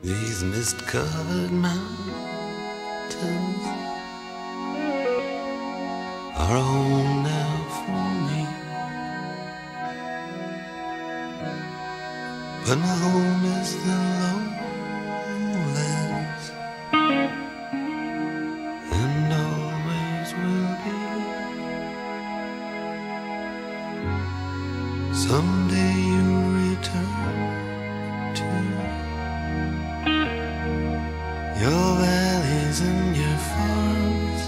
These mist covered mountains are home now for me. But my home is the lowlands and always will be. Someday you'll return to your valleys and your farms,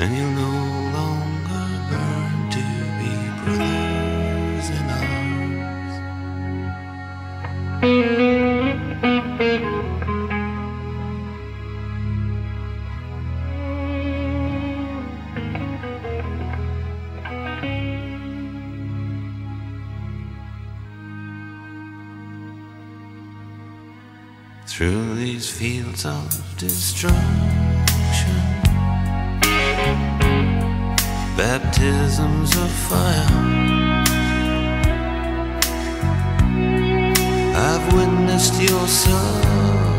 and you'll no Through these fields of destruction, baptisms of fire. I've witnessed your suffering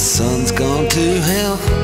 sun's gone to hell.